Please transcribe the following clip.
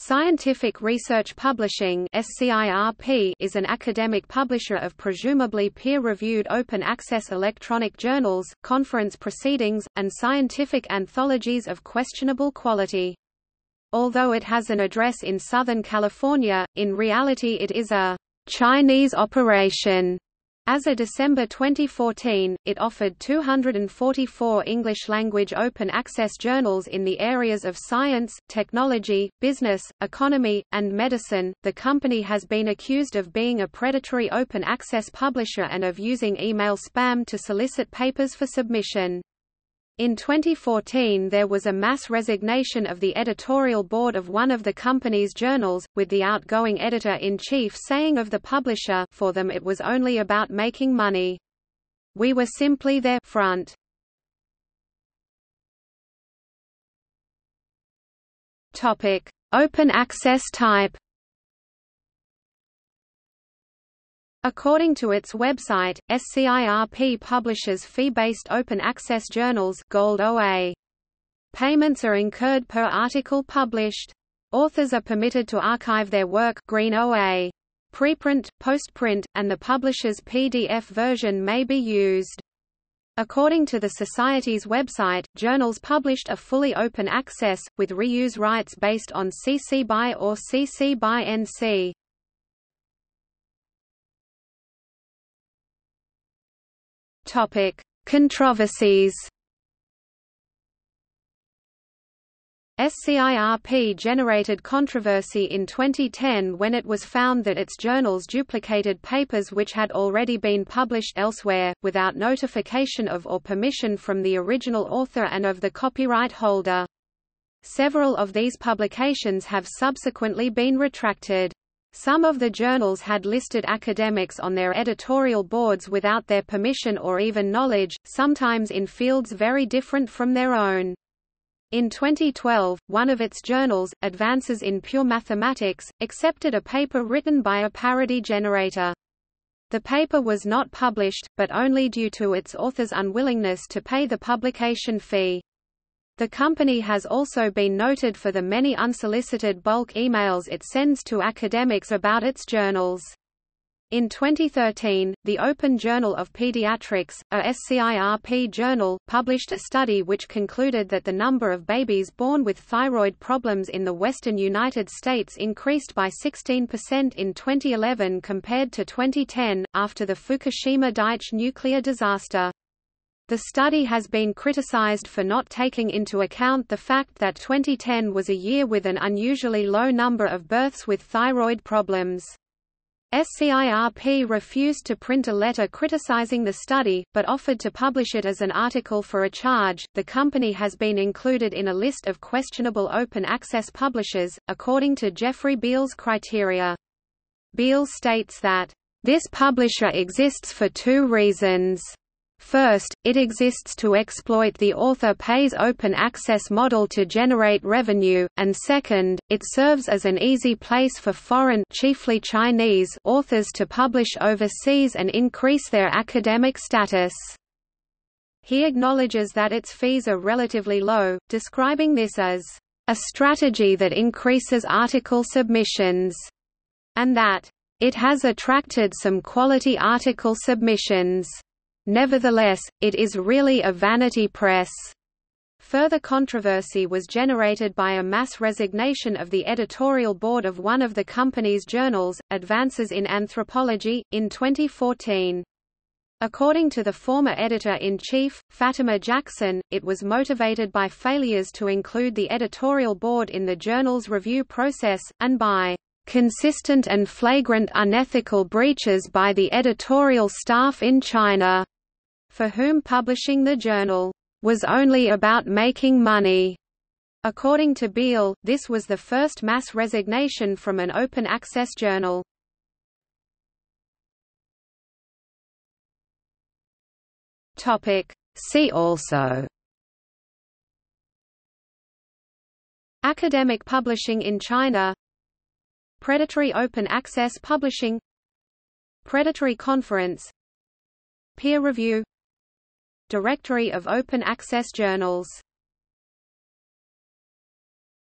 Scientific Research Publishing is an academic publisher of presumably peer-reviewed open-access electronic journals, conference proceedings, and scientific anthologies of questionable quality. Although it has an address in Southern California, in reality it is a Chinese operation as of December 2014, it offered 244 English-language open-access journals in the areas of science, technology, business, economy, and medicine. The company has been accused of being a predatory open-access publisher and of using email spam to solicit papers for submission. In 2014 there was a mass resignation of the editorial board of one of the company's journals, with the outgoing editor-in-chief saying of the publisher for them it was only about making money. We were simply their front. Open access type According to its website, SCIRP publishes fee-based open-access journals Gold OA. Payments are incurred per article published. Authors are permitted to archive their work Green OA. Preprint, postprint, and the publisher's PDF version may be used. According to the Society's website, journals published are fully open access, with reuse rights based on CC BY or CC BY NC. Topic: Controversies. SCIRP generated controversy in 2010 when it was found that its journals duplicated papers which had already been published elsewhere, without notification of or permission from the original author and of the copyright holder. Several of these publications have subsequently been retracted. Some of the journals had listed academics on their editorial boards without their permission or even knowledge, sometimes in fields very different from their own. In 2012, one of its journals, Advances in Pure Mathematics, accepted a paper written by a parody generator. The paper was not published, but only due to its author's unwillingness to pay the publication fee. The company has also been noted for the many unsolicited bulk emails it sends to academics about its journals. In 2013, the Open Journal of Pediatrics, a SCIRP journal, published a study which concluded that the number of babies born with thyroid problems in the western United States increased by 16% in 2011 compared to 2010, after the Fukushima Daiichi nuclear disaster. The study has been criticized for not taking into account the fact that 2010 was a year with an unusually low number of births with thyroid problems. SCIRP refused to print a letter criticizing the study, but offered to publish it as an article for a charge. The company has been included in a list of questionable open access publishers, according to Jeffrey Beall's criteria. Beall states that, This publisher exists for two reasons. First, it exists to exploit the author pays open access model to generate revenue, and second, it serves as an easy place for foreign chiefly Chinese authors to publish overseas and increase their academic status. He acknowledges that its fees are relatively low, describing this as a strategy that increases article submissions, and that it has attracted some quality article submissions. Nevertheless, it is really a vanity press. Further controversy was generated by a mass resignation of the editorial board of one of the company's journals, Advances in Anthropology, in 2014. According to the former editor-in-chief, Fatima Jackson, it was motivated by failures to include the editorial board in the journal's review process, and by consistent and flagrant unethical breaches by the editorial staff in China for whom publishing the journal was only about making money. According to Beall, this was the first mass resignation from an open-access journal. Topic. See also Academic publishing in China Predatory open access publishing Predatory conference Peer review Directory of open access journals